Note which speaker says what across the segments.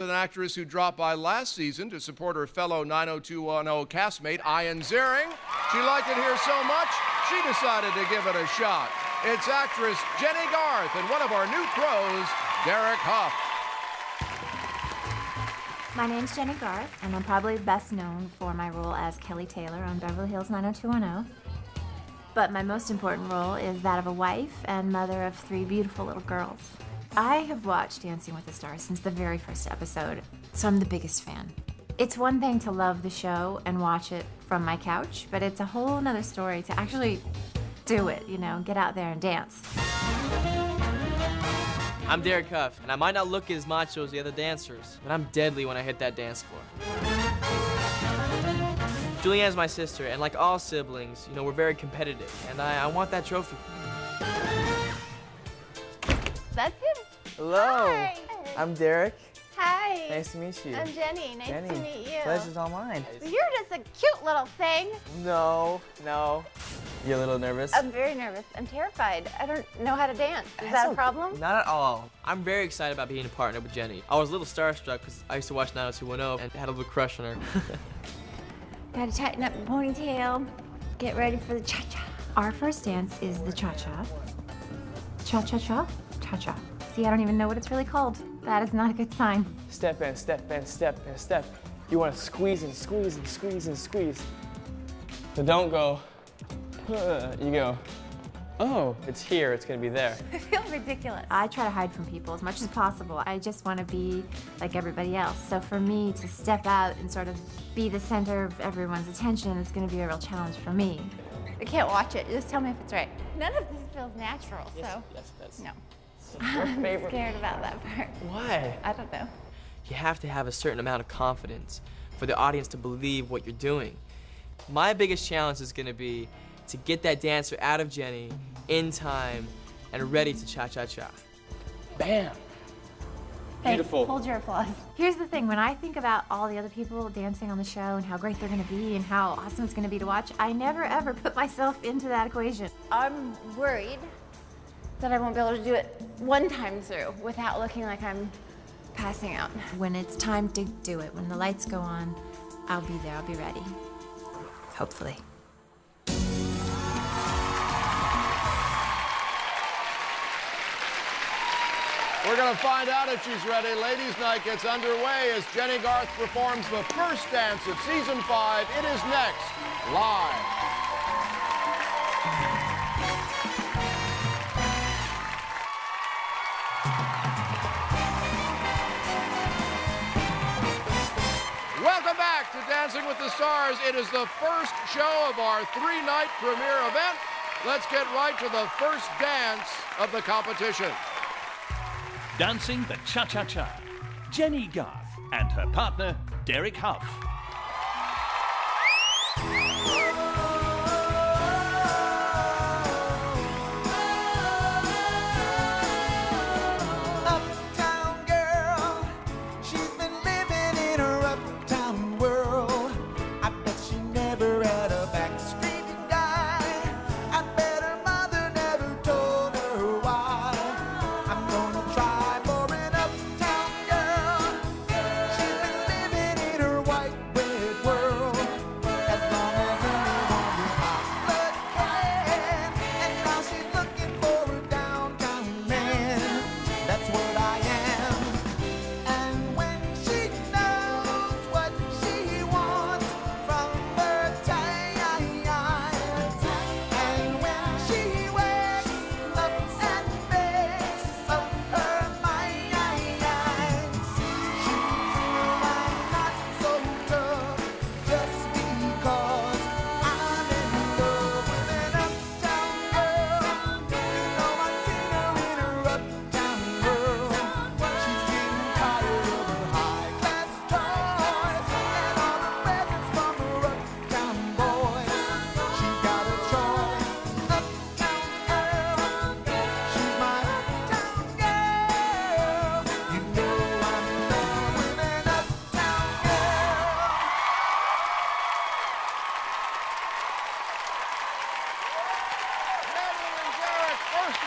Speaker 1: An actress who dropped by last season to support her fellow 90210 castmate, Ian Ziering. She liked it here so much, she decided to give it a shot. It's actress Jennie Garth and one of our new pros, Derek Hough.
Speaker 2: My name's Jennie Garth, and I'm probably best known for my role as Kelly Taylor on Beverly Hills 90210. But my most important role is that of a wife and mother of three beautiful little girls. I have watched Dancing with the Stars since the very first episode, so I'm the biggest fan. It's one thing to love the show and watch it from my couch, but it's a whole nother story to actually do it, you know, get out there and dance.
Speaker 3: I'm Derek Hough, and I might not look as macho as the other dancers, but I'm deadly when I hit that dance floor. Julianne's my sister, and like all siblings, you know, we're very competitive, and I, I want that trophy.
Speaker 4: That's him.
Speaker 3: Hello.
Speaker 4: Hi.
Speaker 3: I'm Derek.
Speaker 4: Hi.
Speaker 3: Nice to meet you.
Speaker 4: I'm Jennie. Nice
Speaker 3: Jennie.
Speaker 4: to meet you.
Speaker 3: Pleasure's all mine.
Speaker 4: You're just a cute little thing.
Speaker 3: No, no. You're a little nervous?
Speaker 4: I'm very nervous. I'm terrified. I don't know how to dance. Is that a problem?
Speaker 3: Not at all. I'm very excited about being a partner with Jennie. I was a little starstruck because I used to watch 90210 and had a little crush on her.
Speaker 4: Gotta tighten up the ponytail. Get ready for the cha-cha.
Speaker 2: Our first dance is the cha-cha. Cha-cha-cha? Cha-cha. See, I don't even know what it's really called. That is not a good sign.
Speaker 3: step and step and step and step. You want to squeeze and squeeze and squeeze and squeeze. So don't go. "Huh," You go. Oh, it's here. It's gonna be there.
Speaker 2: I feel ridiculous. I try to hide from people as much as possible. I just want to be like everybody else. So for me to step out and sort of be the center of everyone's attention is going to be a real challenge for me.
Speaker 4: I can't watch it. Just tell me if it's right. None of this feels natural, so
Speaker 3: yes, that's
Speaker 4: no.
Speaker 3: your
Speaker 4: I'm
Speaker 3: favorite.
Speaker 4: scared about that part.
Speaker 3: Why?
Speaker 4: I don't know.
Speaker 3: You have to have a certain amount of confidence for the audience to believe what you're doing. My biggest challenge is gonna be to get that dancer out of Jennie in time and ready to cha-cha-cha. Bam!
Speaker 2: Thanks.
Speaker 3: Beautiful.
Speaker 2: Hold your applause. Here's the thing when I think about all the other people dancing on the show and how great they're going to be and how awesome it's going to be to watch, I never ever put myself into that equation.
Speaker 4: I'm worried that I won't be able to do it one time through without looking like I'm passing out.
Speaker 2: When it's time to do it, when the lights go on, I'll be there, I'll be ready. Hopefully.
Speaker 1: We're going to find out if she's ready. Ladies' Night gets underway as Jennie Garth performs the first dance of season five. It is next, live. Dancing with the Stars. It is the first show of our three-night premiere event. Let's get right to the first dance of the competition.
Speaker 5: Dancing the Cha-Cha-Cha. Jennie Garth and her partner, Derek Hough.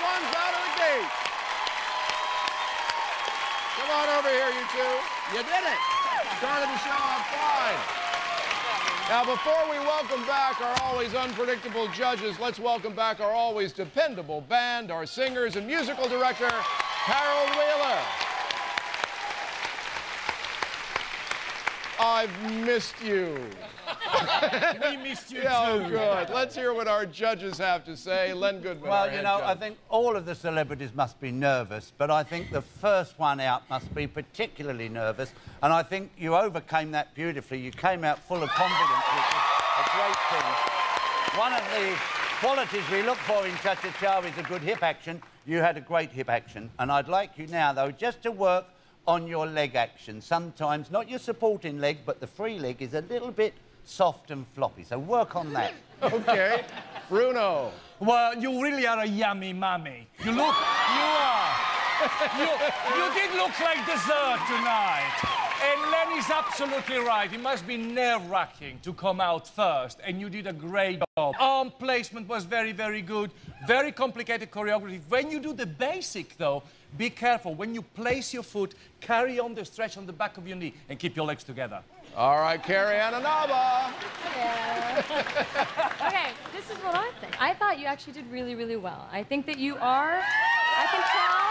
Speaker 6: ones out of the gate. Come on over here, you two.
Speaker 1: You did it. Started the show on five. Now, before we welcome back our always unpredictable judges, let's welcome back our always dependable band, our singers, and musical director, Harold Wheeler. I've missed you.
Speaker 7: We missed you
Speaker 1: Yeah, oh, good. Let's hear what our judges have to say. Len Goodman.
Speaker 8: Well, you
Speaker 1: head
Speaker 8: know, I think all of the celebrities must be nervous, but I think the first one out must be particularly nervous. And I think you overcame that beautifully. You came out full of confidence, which is a great thing. One of the qualities we look for in Cha Cha Cha is a good hip action. You had a great hip action. And I'd like you now, though, just to work on your leg action. Sometimes, not your supporting leg, but the free leg is a little bit soft and floppy. So work on that.
Speaker 1: Okay. Bruno.
Speaker 7: Well, you really are a yummy mummy. You look, you are. You, you did look like dessert tonight. And Len is absolutely right. It must be nerve-wracking to come out first, and you did a great job. Arm placement was very, very good. Very complicated choreography. When you do the basic, though, be careful. When you place your foot, carry on the stretch on the back of your knee, and keep your legs together.
Speaker 1: All right, Carrie Ann Inaba. Yeah.
Speaker 9: Okay, this is what I think. I thought you actually did really, really well. I think that you are, I can tell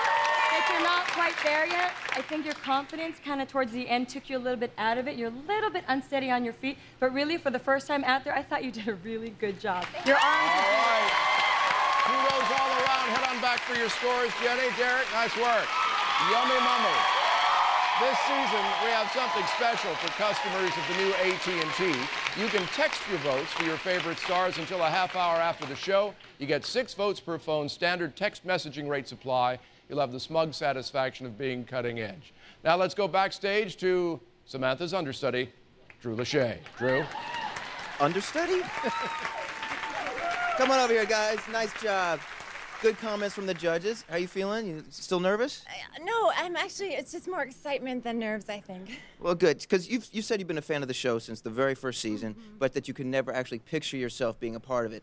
Speaker 9: that you're not quite there yet. I think your confidence kind of towards the end took you a little bit out of it. You're a little bit unsteady on your feet, but really for the first time out there, I thought you did a really good job. Your arms
Speaker 1: All
Speaker 9: are
Speaker 1: right. Kudos all around. Head on back for your scores, Jennie. Derek, nice work. Yummy mummy. This season, we have something special for customers of the new AT&T. You can text your votes for your favorite stars until a half hour after the show. You get six votes per phone, standard text messaging rates apply. You'll have the smug satisfaction of being cutting edge. Now let's go backstage to Samantha's understudy, Drew Lachey. Drew?
Speaker 10: Understudy? Come on over here, guys. Nice job. Good comments from the judges. How are you feeling? You still nervous?
Speaker 4: Uh, no, I'm actually, it's just more excitement than nerves, I think.
Speaker 10: Well, good, because you've you said you've been a fan of the show since the very first season, mm-hmm. but that you could never actually picture yourself being a part of it.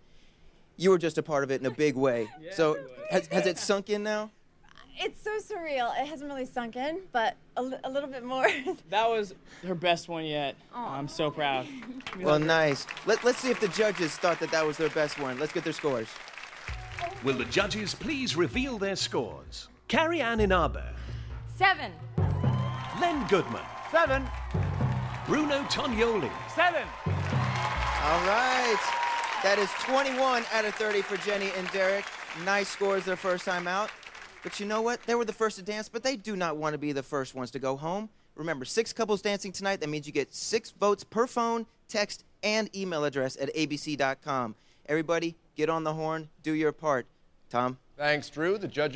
Speaker 10: You were just a part of it in a big way. so has, has it sunk in now?
Speaker 4: It's so surreal. It hasn't really sunk in, but a, a little bit more.
Speaker 11: That was her best one yet. I'm so proud.
Speaker 10: Well, nice. Let, let's see if the judges thought that that was their best one. Let's get their scores.
Speaker 5: Will the judges please reveal their scores? Carrie Ann Inaba,
Speaker 9: seven.
Speaker 5: Len Goodman,
Speaker 8: Seven.
Speaker 5: Bruno Tonioli,
Speaker 7: Seven.
Speaker 10: All right. That is 21 out of 30 for Jennie and Derek. Nice scores their first time out. But you know what? They were the first to dance, but they do not want to be the first ones to go home. Remember, six couples dancing tonight. That means you get six votes per phone, text, and email address at abc.com. Everybody, get on the horn, do your part. Tom?
Speaker 1: Thanks, Drew. The judges.